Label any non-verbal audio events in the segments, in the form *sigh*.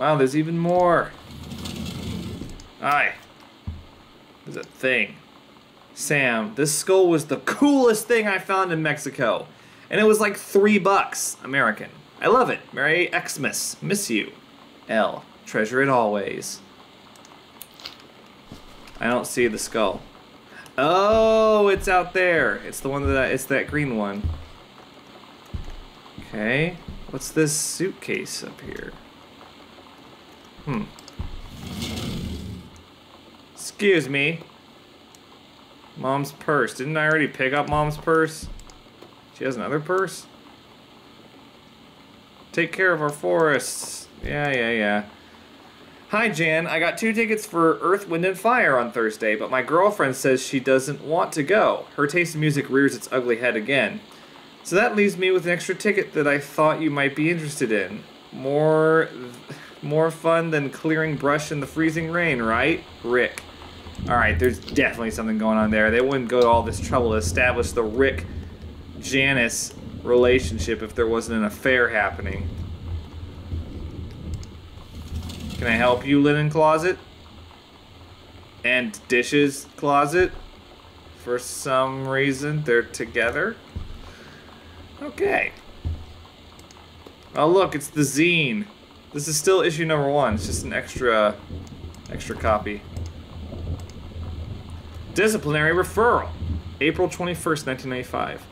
Wow, there's even more. Aye. There's a thing. Sam, this skull was the coolest thing I found in Mexico. And it was like three bucks American. I love it. Merry Xmas. Miss you. L. Treasure it always. I don't see the skull. Oh, it's out there. It's the one that it's that green one. Okay. What's this suitcase up here? Hmm. Excuse me. Mom's purse. Didn't I already pick up mom's purse? She has another purse? Take care of our forests. Yeah, yeah, yeah. Hi, Jan. I got two tickets for Earth, Wind, and Fire on Thursday, but my girlfriend says she doesn't want to go. Her taste in music rears its ugly head again. So that leaves me with an extra ticket that I thought you might be interested in. More, *laughs* more fun than clearing brush in the freezing rain, right? Rick. Alright, there's definitely something going on there. They wouldn't go to all this trouble to establish the Rick Janice relationship if there wasn't an affair happening. Can I help you, linen closet? And dishes closet? For some reason, they're together? Okay. Oh, look, it's the zine. This is still issue number one. It's just an extra, extra copy. Disciplinary referral. April 21st, 1995.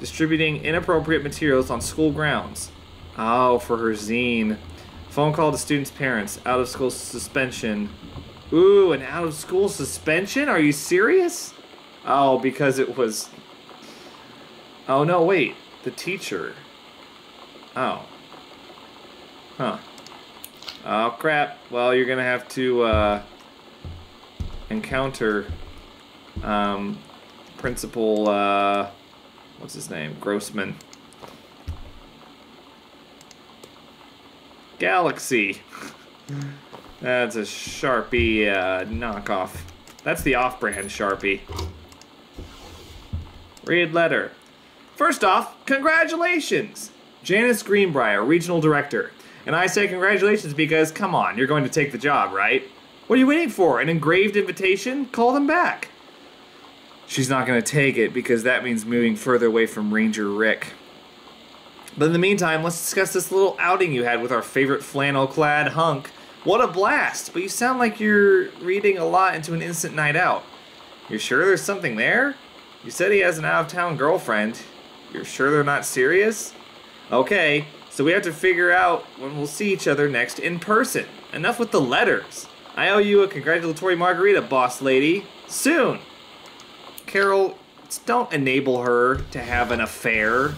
Distributing inappropriate materials on school grounds. Oh, for her zine. Phone call to students' parents. Out of school suspension. Ooh, an out of school suspension? Are you serious? Oh, because it was. Oh, no, wait. The teacher. Oh. Huh. Oh, crap. Well, you're gonna have to, uh. encounter. Um. Principal, uh. What's his name? Grossman. Galaxy. *laughs* That's a Sharpie uh, knockoff. That's the off-brand Sharpie. Read letter. First off, congratulations! Janice Greenbriar, Regional Director. And I say congratulations because, come on, you're going to take the job, right? What are you waiting for? An engraved invitation? Call them back. She's not going to take it because that means moving further away from Ranger Rick. But in the meantime, let's discuss this little outing you had with our favorite flannel clad hunk. What a blast! But you sound like you're reading a lot into an instant night out. You're sure there's something there? You said he has an out of town girlfriend. You're sure they're not serious? Okay, so we have to figure out when we'll see each other next in person. Enough with the letters. I owe you a congratulatory margarita, boss lady. Soon! Carol, don't enable her to have an affair.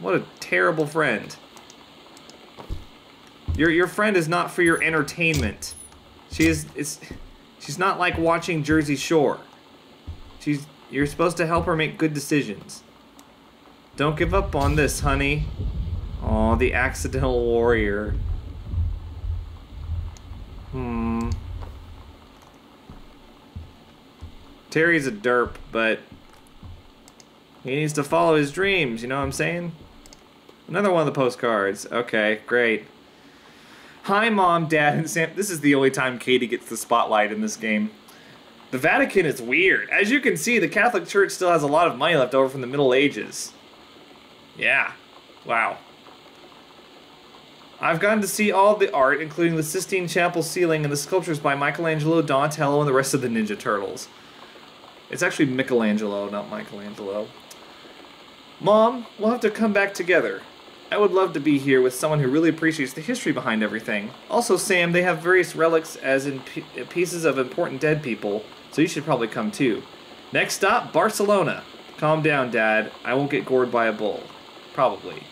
What a terrible friend. Your your friend is not for your entertainment. She is it's she's not like watching Jersey Shore. She's you're supposed to help her make good decisions. Don't give up on this, honey. Aw, the accidental warrior. Hmm. Terry's a derp, but he needs to follow his dreams, you know what I'm saying? Another one of the postcards. Okay, great. Hi, Mom, Dad, and Sam. This is the only time Katie gets the spotlight in this game. The Vatican is weird. As you can see, the Catholic Church still has a lot of money left over from the Middle Ages. Yeah. Wow. I've gotten to see all the art, including the Sistine Chapel ceiling and the sculptures by Michelangelo, Donatello, and the rest of the Ninja Turtles. It's actually Michelangelo, not Michelangelo. Mom, we'll have to come back together. I would love to be here with someone who really appreciates the history behind everything. Also, Sam, they have various relics as in pieces of important dead people, so you should probably come too. Next stop, Barcelona. Calm down, Dad. I won't get gored by a bull. Probably.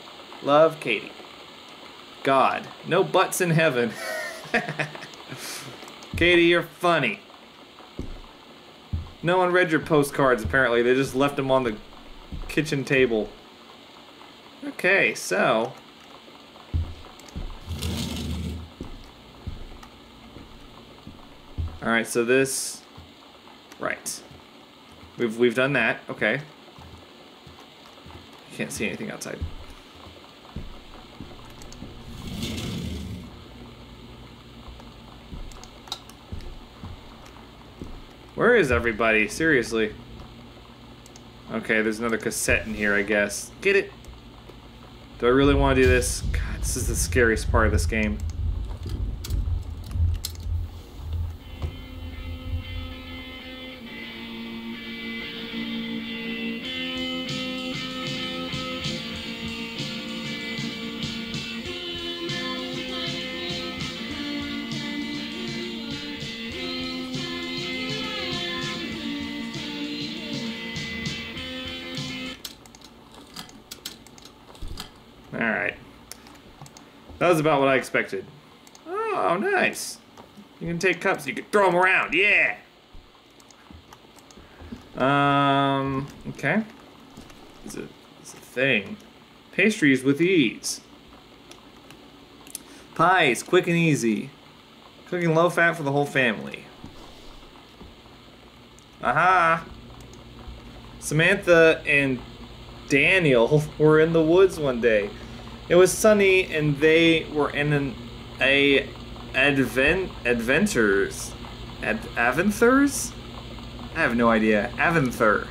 Love, Katie. God, no butts in heaven. *laughs* Katie, you're funny. No one read your postcards, apparently. They just left them on the kitchen table. Okay, so... Alright, so this... Right. We've, we've done that. Okay. Can't see anything outside. Where is everybody? Seriously. Okay, there's another cassette in here, I guess. Get it! Do I really want to do this? God, this is the scariest part of this game. About what I expected. Oh, nice. You can take cups, you can throw them around, yeah! Um, okay. It's a, it's a thing. Pastries with ease. Pies, quick and easy. Cooking low fat for the whole family. Aha! Samantha and Daniel *laughs* were in the woods one day. It was sunny and they were in an a advent adventures ad, adventures? I have no idea. Adventure.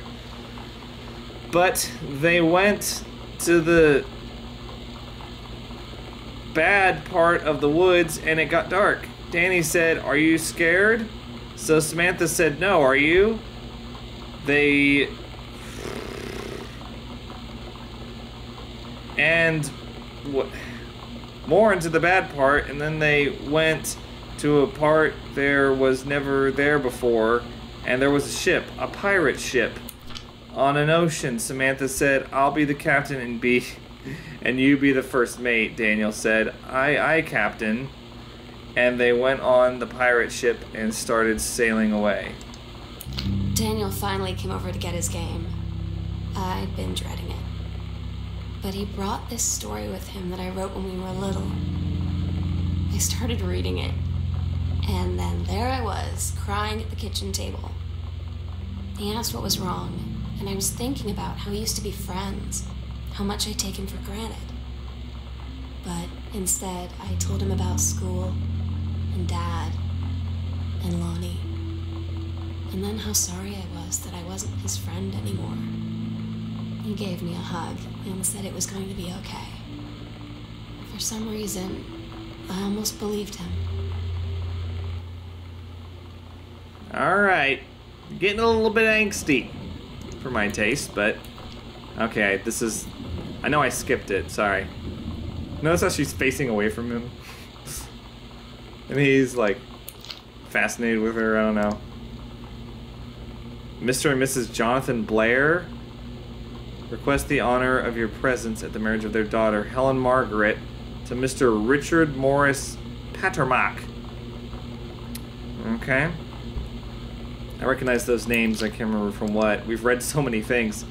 But they went to the bad part of the woods and it got dark. Danny said, "Are you scared?" So Samantha said, "No, are you?" They and more into the bad part and then they went to a part there was never there before and there was a ship a pirate ship on an ocean samantha said i'll be the captain and be *laughs* and you be the first mate daniel said aye aye captain and they went on the pirate ship and started sailing away Daniel finally came over to get his game. I'd been dreading. But he brought this story with him that I wrote when we were little. I started reading it, and then there I was, crying at the kitchen table. He asked what was wrong, and I was thinking about how we used to be friends, how much I take him for granted. But instead, I told him about school, and Dad, and Lonnie, and then how sorry I was that I wasn't his friend anymore. He gave me a hug and said it was going to be okay. For some reason, I almost believed him. All right, getting a little bit angsty for my taste, but okay, this is. I know I skipped it. Sorry. Notice how she's facing away from him, *laughs* and he's like fascinated with her. I don't know. Mr. and Mrs. Jonathan Blair request the honor of your presence at the marriage of their daughter, Helen Margaret, to Mr. Richard Morris Pattermack. Okay. I recognize those names. I can't remember from what. We've read so many things.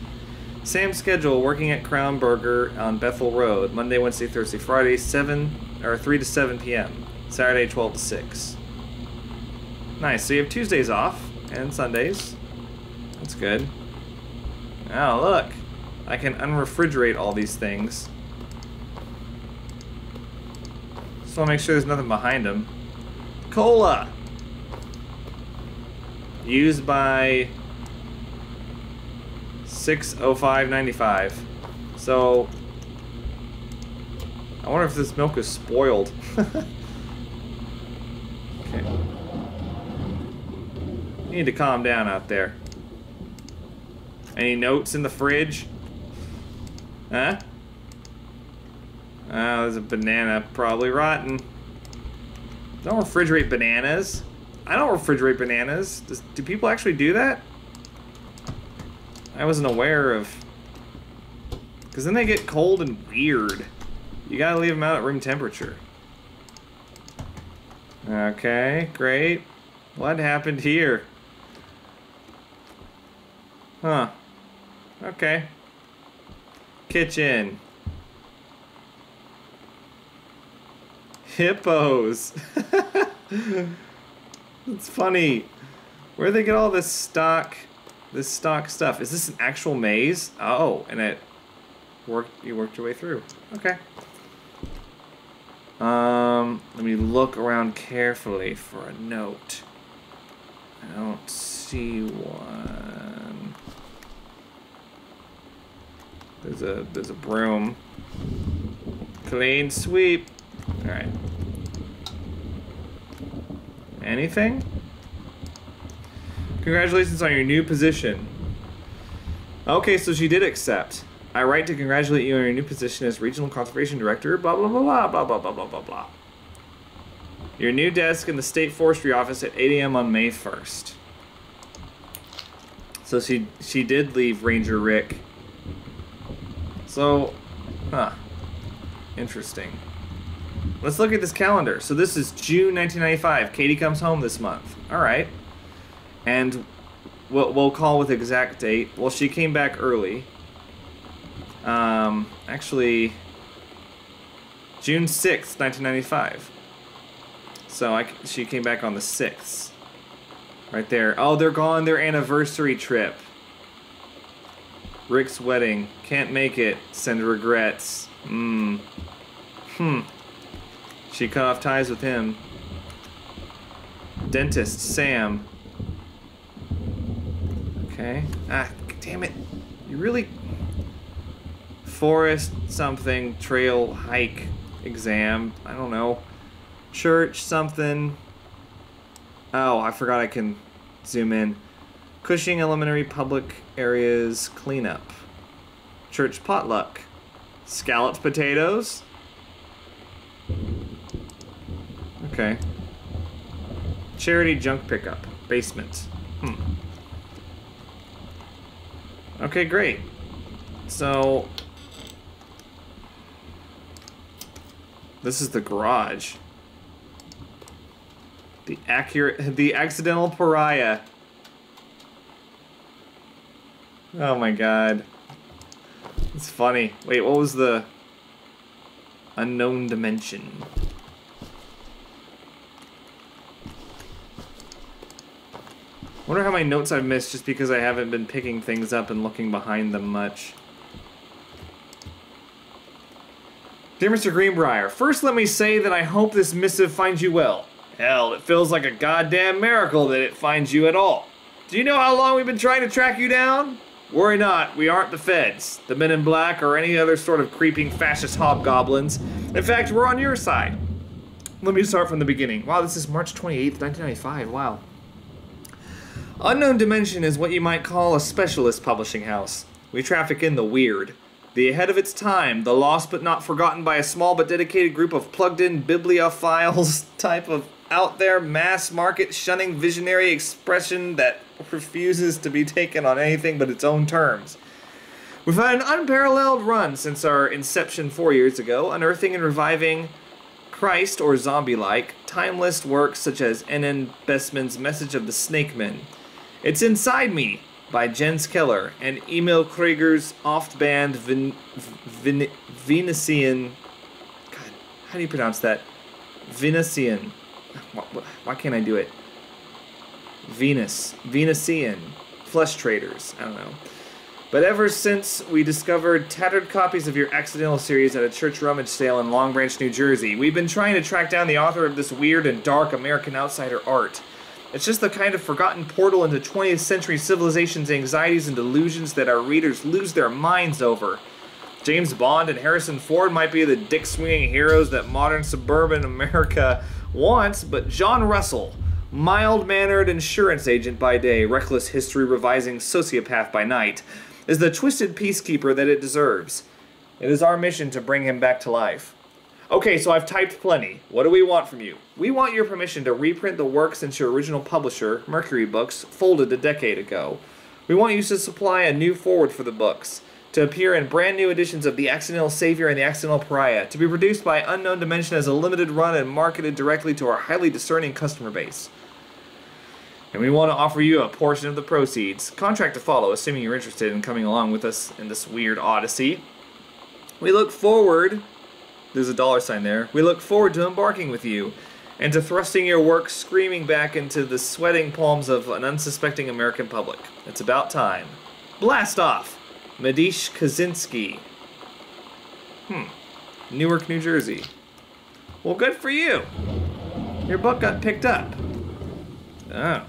Same schedule, working at Crown Burger on Bethel Road, Monday, Wednesday, Thursday, Friday, 7 or 3 to 7 p.m. Saturday, 12 to 6. Nice. So you have Tuesdays off and Sundays. That's good. Oh, look. I can unrefrigerate all these things. Want to make sure there's nothing behind them. Cola! Used by 605.95. So, I wonder if this milk is spoiled. *laughs* okay. Need to calm down out there. Any notes in the fridge? Huh? Oh, there's a banana, probably rotten. Don't refrigerate bananas. I don't refrigerate bananas. Does, do people actually do that? I wasn't aware of... Because then they get cold and weird. You gotta leave them out at room temperature. Okay, great. What happened here? Huh. Okay. Kitchen. Hippos. *laughs* it's funny. Where they get all this stock, this stock stuff? Is this an actual maze? Oh, and it worked. You worked your way through. Okay. Um, let me look around carefully for a note. I don't see one. There's a there's a broom. Clean sweep. All right. Anything? Congratulations on your new position. Okay, so she did accept. I write to congratulate you on your new position as Regional Conservation Director, blah, blah, blah, blah, blah, blah, blah, blah, blah. Your new desk in the State Forestry Office at 8 a.m. on May 1st. So she she did leave Ranger Rick. So, huh. Interesting. Let's look at this calendar. So this is June 1995. Katie comes home this month. All right. And we'll, we'll call with exact date. Well, she came back early. Um, actually, June 6th, 1995. So I, she came back on the 6th. Right there. Oh, they're gone their anniversary trip. Rick's wedding. Can't make it. Send regrets. Hmm. Hmm. She cut off ties with him. Dentist, Sam. Okay. Ah, damn it. You really. Forest something, trail, hike, exam. I don't know. Church something. Oh, I forgot I can zoom in. Cushing Elementary Public Areas Cleanup. Church Potluck. Scalloped potatoes. Okay. Charity junk pickup. Basement. Hmm. Okay, great. So. This is the garage. The accurate. The accidental pariah. Oh my god. It's funny. Wait, what was the. Unknown dimension? wonder how many notes I've missed just because I haven't been picking things up and looking behind them much. Dear Mr. Greenbriar, first let me say that I hope this missive finds you well. Hell, it feels like a goddamn miracle that it finds you at all. Do you know how long we've been trying to track you down? Worry not, we aren't the feds, the men in black, or any other sort of creeping fascist hobgoblins. In fact, we're on your side. Let me start from the beginning. Wow, this is March 28th, 1995. Wow. Unknown Dimension is what you might call a specialist publishing house. We traffic in the weird. The ahead of its time, the lost but not forgotten by a small but dedicated group of plugged in bibliophiles *laughs* type of out there mass market shunning visionary expression that refuses to be taken on anything but its own terms. We've had an unparalleled run since our inception four years ago, unearthing and reviving Christ or zombie like, timeless works such as N.N. Bestman's Message of the Snake Men. It's Inside Me by Jens Keller and Emil Krieger's oft banned Ven- Ven- Venusian. God, how do you pronounce that? Venusian. Why, why can't I do it? Venus. Venusian. Flesh traders. I don't know. But ever since we discovered tattered copies of your accidental series at a church rummage sale in Long Branch, New Jersey, we've been trying to track down the author of this weird and dark American outsider art. It's just the kind of forgotten portal into 20th century civilization's anxieties and delusions that our readers lose their minds over. James Bond and Harrison Ford might be the dick swinging heroes that modern suburban America wants, but John Russell, mild mannered insurance agent by day, reckless history revising sociopath by night, is the twisted peacekeeper that it deserves. It is our mission to bring him back to life. Okay, so I've typed plenty. What do we want from you? We want your permission to reprint the work since your original publisher, Mercury Books, folded a decade ago. We want you to supply a new forward for the books, to appear in brand new editions of The Accidental Savior and The Accidental Pariah, to be produced by Unknown Dimension as a limited run and marketed directly to our highly discerning customer base. And we want to offer you a portion of the proceeds. Contract to follow, assuming you're interested in coming along with us in this weird odyssey. We look forward there's a dollar sign there. We look forward to embarking with you and to thrusting your work screaming back into the sweating palms of an unsuspecting American public. It's about time. Blast off! Medish Kaczynski. Hmm. Newark, New Jersey. Well, good for you. Your book got picked up. Oh.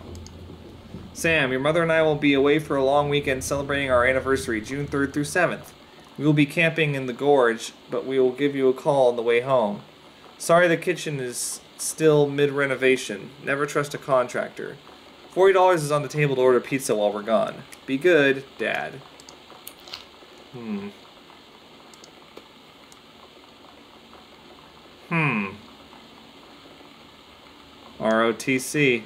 Sam, your mother and I will be away for a long weekend celebrating our anniversary, June 3rd through 7th. We will be camping in the gorge, but we will give you a call on the way home. Sorry the kitchen is still mid renovation. Never trust a contractor. $40 is on the table to order pizza while we're gone. Be good, Dad. Hmm. Hmm. ROTC.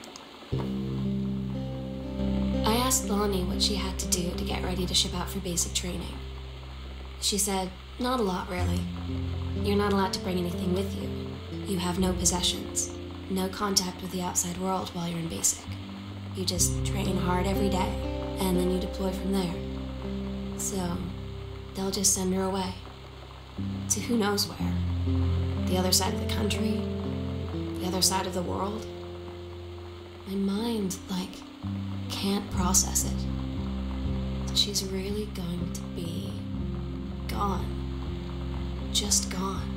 I asked Lonnie what she had to do to get ready to ship out for basic training. She said, Not a lot, really. You're not allowed to bring anything with you. You have no possessions, no contact with the outside world while you're in basic. You just train hard every day, and then you deploy from there. So, they'll just send her away. To who knows where. The other side of the country, the other side of the world. My mind, like, can't process it. She's really going to be gone. Just gone.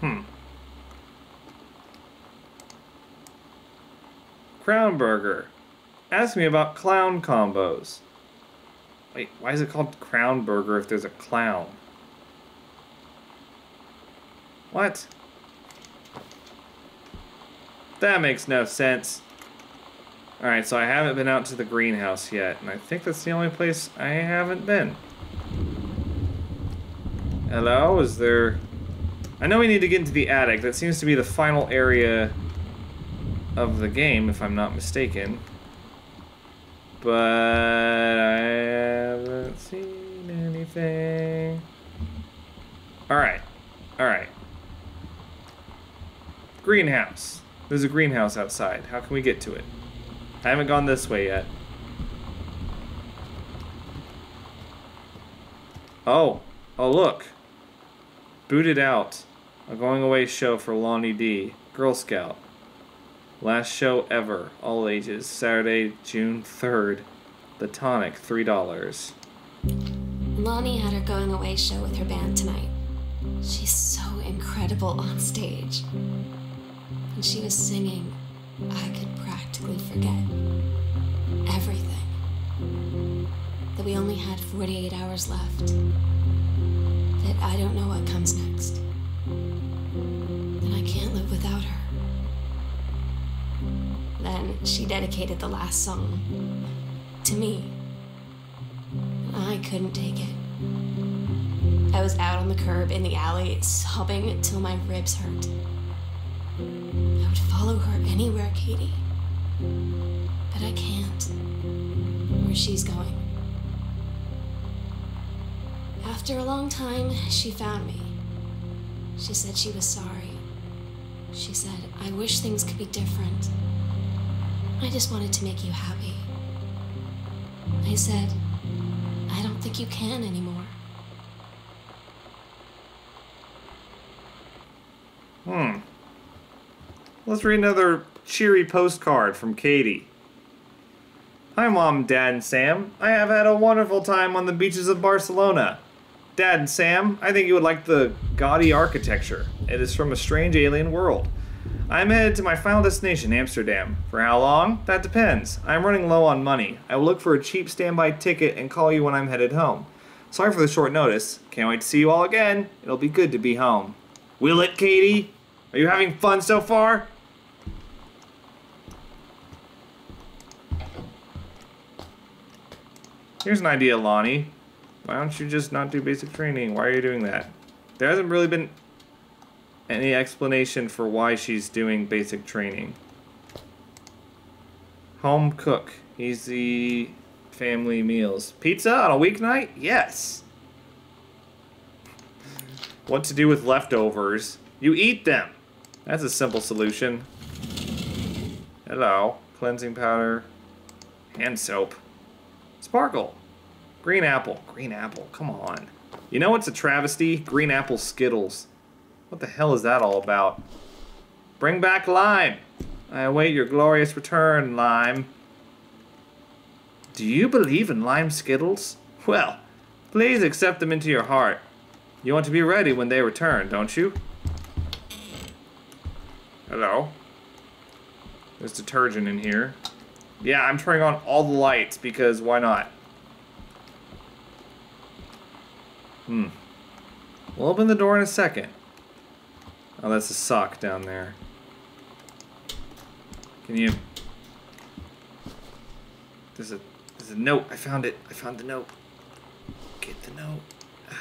Hmm. Crown Burger. Ask me about clown combos. Wait, why is it called Crown Burger if there's a clown? What? That makes no sense. Alright, so I haven't been out to the greenhouse yet, and I think that's the only place I haven't been. Hello? Is there... I know we need to get into the attic. That seems to be the final area of the game, if I'm not mistaken. But I haven't seen anything. Alright. Alright. Greenhouse. There's a greenhouse outside. How can we get to it? I haven't gone this way yet. Oh. Oh, look. Booted out. A going away show for Lonnie D. Girl Scout. Last show ever. All ages. Saturday, June 3rd. The Tonic, $3. Lonnie had her going away show with her band tonight. She's so incredible on stage. When she was singing, I could practically forget everything. That we only had 48 hours left. That I don't know what comes next. She dedicated the last song to me. I couldn't take it. I was out on the curb in the alley, sobbing till my ribs hurt. I would follow her anywhere, Katie. But I can't. Where she's going. After a long time, she found me. She said she was sorry. She said, I wish things could be different. I just wanted to make you happy. I said, I don't think you can anymore. Hmm. Let's read another cheery postcard from Katie. Hi, Mom, Dad, and Sam. I have had a wonderful time on the beaches of Barcelona. Dad and Sam, I think you would like the gaudy architecture. It is from a strange alien world. I'm headed to my final destination, Amsterdam. For how long? That depends. I'm running low on money. I will look for a cheap standby ticket and call you when I'm headed home. Sorry for the short notice. Can't wait to see you all again. It'll be good to be home. Will it, Katie? Are you having fun so far? Here's an idea, Lonnie. Why don't you just not do basic training? Why are you doing that? There hasn't really been any explanation for why she's doing basic training. Home cook. Easy family meals. Pizza on a weeknight? Yes. What to do with leftovers? You eat them. That's a simple solution. Hello. Cleansing powder. Hand soap. Sparkle. Green apple. Green apple. Come on. You know what's a travesty? Green apple Skittles. What the hell is that all about? Bring back Lime. I await your glorious return, Lime. Do you believe in Lime Skittles? *laughs* Well, please accept them into your heart. You want to be ready when they return, don't you? Hello? There's detergent in here. Yeah, I'm turning on all the lights because why not? Hmm. We'll open the door in a second. Oh, that's a sock down there. Can you... There's a, there's a note. I found it. I found the note. Get the note. *sighs*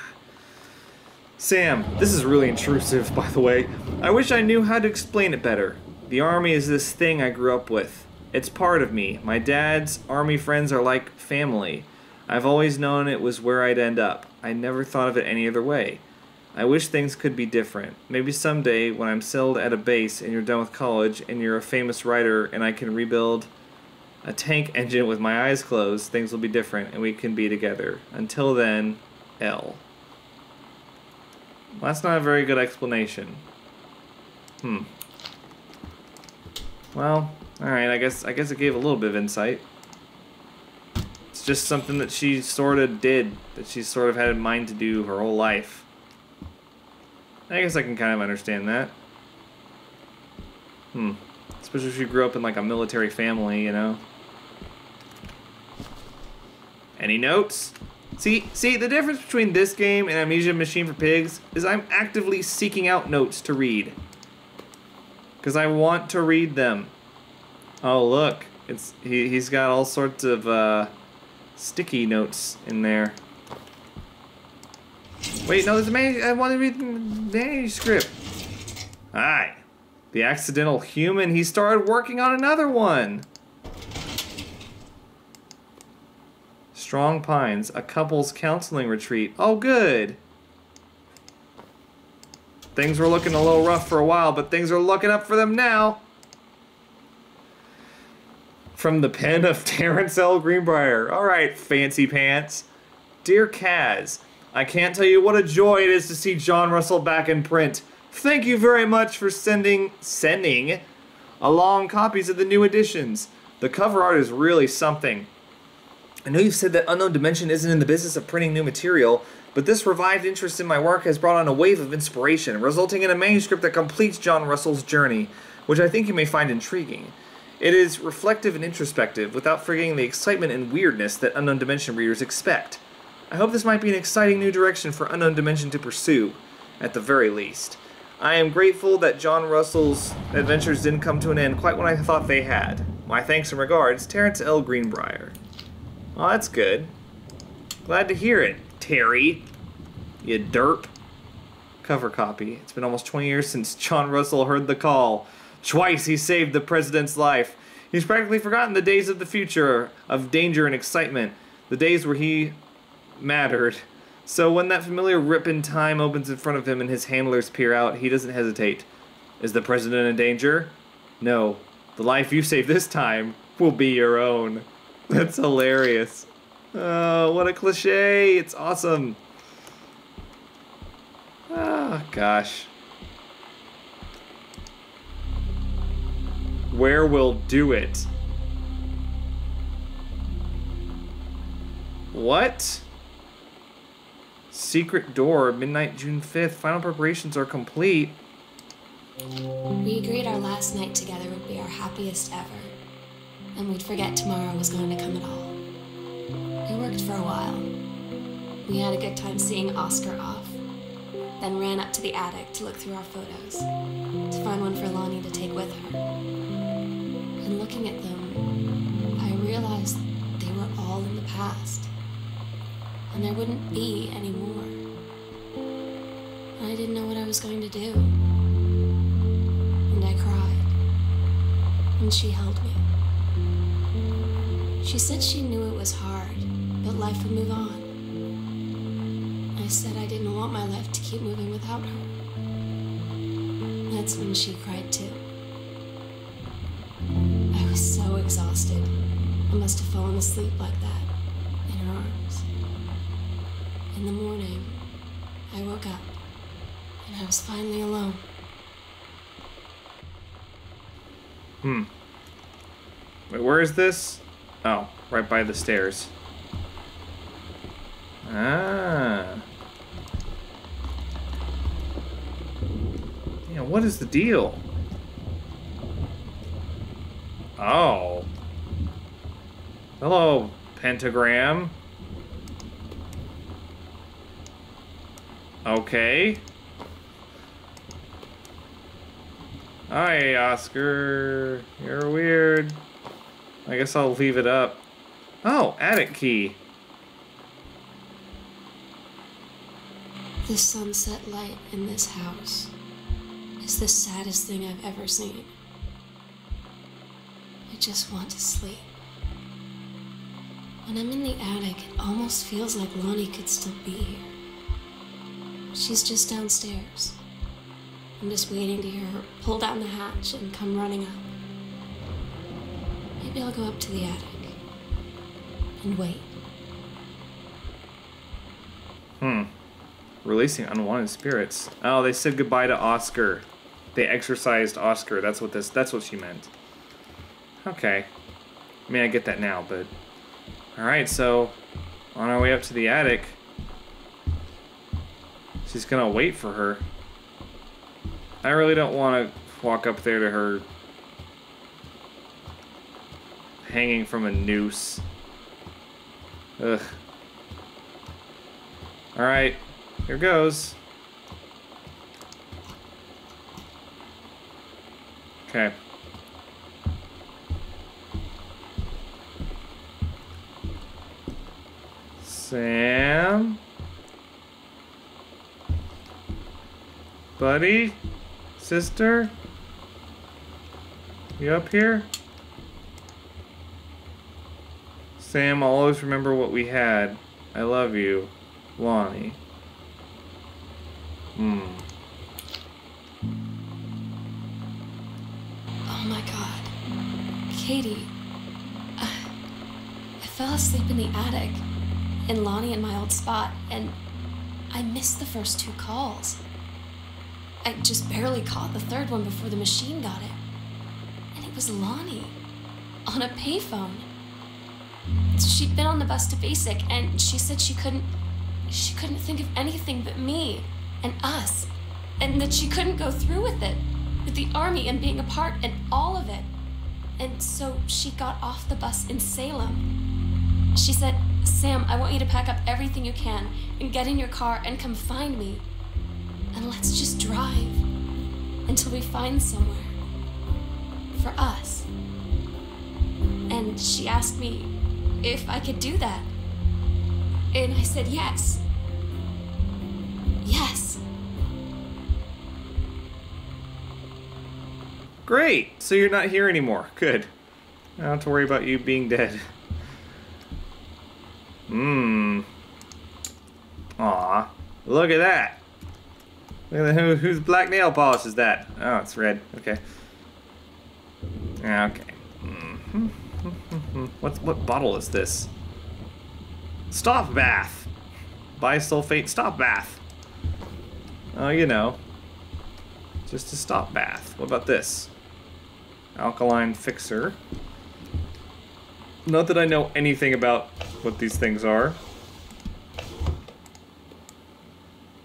Sam, this is really intrusive, by the way. I wish I knew how to explain it better. The army is this thing I grew up with. It's part of me. My dad's army friends are like family. I've always known it was where I'd end up. I never thought of it any other way. I wish things could be different. Maybe someday, when I'm settled at a base and you're done with college and you're a famous writer and I can rebuild a tank engine with my eyes closed, things will be different and we can be together. Until then, L. Well, that's not a very good explanation. Hmm. Well, alright, I guess I guess it gave a little bit of insight. It's just something that she sort of did, that she sort of had in mind to do her whole life. I guess I can kind of understand that. Hmm. Especially if you grew up in like a military family, you know. Any notes? See, see, the difference between this game and Amnesia Machine for Pigs is I'm actively seeking out notes to read. Because I want to read them. Oh, look. It's he, He's got all sorts of uh, sticky notes in there. Wait, no, there's a man. I want to read the manuscript. Hi. The accidental human, he started working on another one. Strong Pines, a couple's counseling retreat. Oh, good. Things were looking a little rough for a while, but things are looking up for them now. From the pen of *laughs* Terrence L. Greenbriar. All right, fancy pants. Dear Kaz, I can't tell you what a joy it is to see John Russell back in print. Thank you very much for sending sending along copies of the new editions. The cover art is really something. I know you've said that Unknown Dimension isn't in the business of printing new material, but this revived interest in my work has brought on a wave of inspiration, resulting in a manuscript that completes John Russell's journey, which I think you may find intriguing. It is reflective and introspective, without forgetting the excitement and weirdness that Unknown Dimension readers expect. I hope this might be an exciting new direction for Unknown Dimension to pursue, at the very least. I am grateful that John Russell's adventures didn't come to an end quite when I thought they had. My thanks and regards, Terrence L. Greenbriar. Oh, that's good. Glad to hear it, Terry. You derp. Cover copy. It's been almost 20 years since John Russell heard the call. Twice he saved the president's life. He's practically forgotten the days of the future, of danger and excitement, the days where he mattered. So when that familiar rip in time opens in front of him and his handlers peer out, he doesn't hesitate. Is the president in danger? No. The life you save this time will be your own. *laughs* That's hilarious. Oh, what a cliche. It's awesome. Oh, gosh. Where will do it? What? Secret door, midnight June 5th. Final preparations are complete. We agreed our last night together would be our happiest ever and we'd forget tomorrow was going to come at all. We worked for a while. We had a good time seeing Oscar off, then ran up to the attic to look through our photos, to find one for Lonnie to take with her. And looking at them, I realized they were all in the past, and there wouldn't be any more. I didn't know what I was going to do. And I cried, and she held me. She said she knew it was hard, but life would move on. I said I didn't want my life to keep moving without her. That's when she cried too. I was so exhausted. I must have fallen asleep like that, in her arms. In the morning, I woke up, and I was finally alone. Hmm. Wait, where is this? Oh, right by the stairs. Ah. Yeah, what is the deal? Oh. Hello, pentagram. Okay. Hi, Oscar. You're weird. I guess I'll leave it up. Oh, attic key. The sunset light in this house is the saddest thing I've ever seen. I just want to sleep. When I'm in the attic, it almost feels like Lonnie could still be here. She's just downstairs. I'm just waiting to hear her pull down the hatch and come running up. Maybe I'll go up to the attic and wait. Hmm. Releasing unwanted spirits. Oh, they said goodbye to Oscar. They exorcised Oscar. That's what this. That's what she meant. Okay. I mean, I get that now, but all right. So, on our way up to the attic, she's gonna wait for her. I really don't want to walk up there to her hanging from a noose. Ugh. All right. Here goes. Okay. Sam? Buddy? Sister? You up here? Sam, I'll always remember what we had. I love you. Lonnie. Hmm. Oh my god. Katie. Uh, I fell asleep in the attic, in Lonnie in my old spot, and I missed the first two calls. I just barely caught the third one before the machine got it. And it was Lonnie on a payphone. She'd been on the bus to basic and she said she couldn't she couldn't think of anything but me and us. And that she couldn't go through with it. With the army and being apart and all of it. And so she got off the bus in Salem. She said, Sam, I want you to pack up everything you can and get in your car and come find me. And let's just drive until we find somewhere for us. And she asked me if I could do that. And I said yes. Yes. Great! So you're not here anymore. Good. I don't have to worry about you being dead. Mmm. Aw. Look at that. Who, whose black nail polish is that? Oh, it's red. Okay. Okay. Mm. What's what bottle is this? Stop bath. Bisulfate stop bath. Oh, you know. Just a stop bath. What about this? Alkaline fixer. Not that I know anything about what these things are.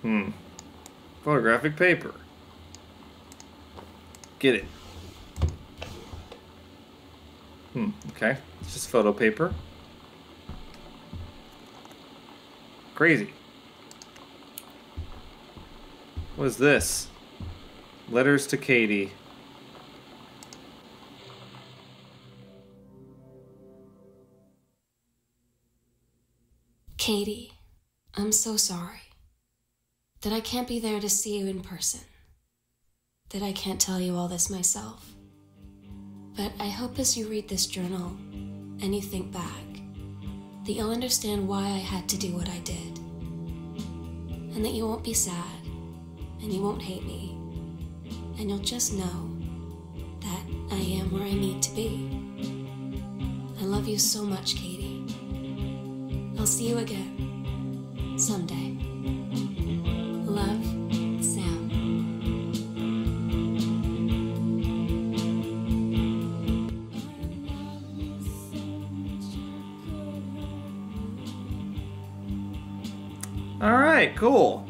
Hmm. Photographic paper. Get it. Hmm, okay. It's just photo paper. Crazy. What is this? Letters to Katie. Katie, I'm so sorry that I can't be there to see you in person, that I can't tell you all this myself. But I hope as you read this journal and you think back, that you'll understand why I had to do what I did. And that you won't be sad, and you won't hate me, and you'll just know that I am where I need to be. I love you so much, Katie. I'll see you again someday. Love, Sam. All right, cool.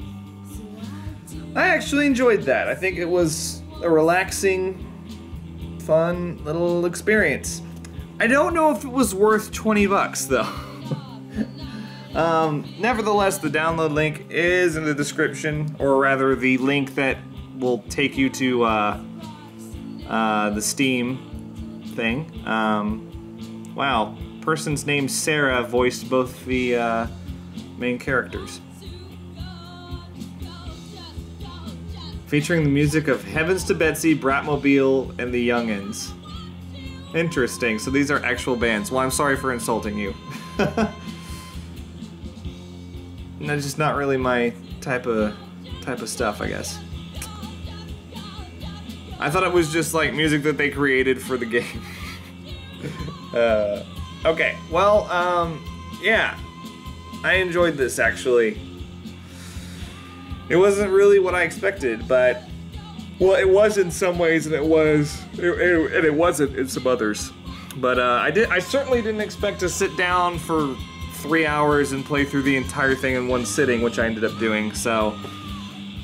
I actually enjoyed that. I think it was a relaxing fun little experience. I don't know if it was worth 20 bucks though. *laughs* um, nevertheless, the download link is in the description, or rather, the link that will take you to uh, uh, the Steam thing. Um, wow, person's name Sarah voiced both the uh, main characters. Featuring the music of Heavens to Betsy, Bratmobile, and the Youngins. Interesting. So these are actual bands. Well, I'm sorry for insulting you. *laughs* That's just not really my type of type of stuff, I guess. I thought it was just like music that they created for the game. *laughs* uh, okay, well, um, yeah, I enjoyed this actually. It wasn't really what I expected, but well, it was in some ways, and it was, it, it, and it wasn't in some others. But uh, I did. I certainly didn't expect to sit down for three hours and play through the entire thing in one sitting, which I ended up doing. So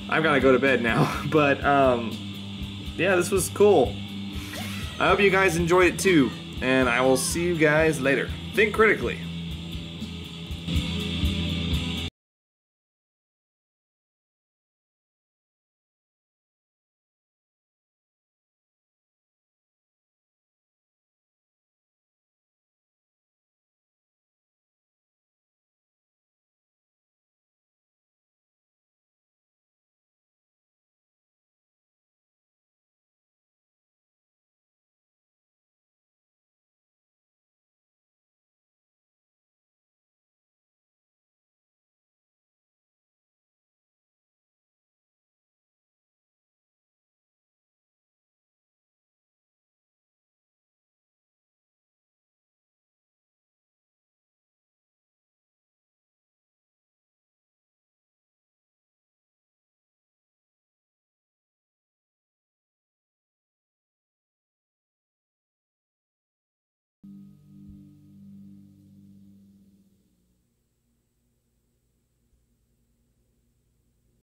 I've got to go to bed now. *laughs* But um, yeah, this was cool. I hope you guys enjoyed it too, and I will see you guys later. Think critically.